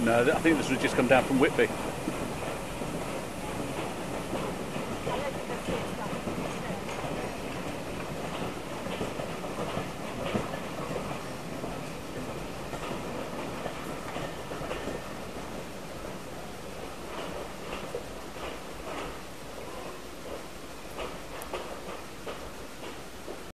No, I think this was just come down from Whitby.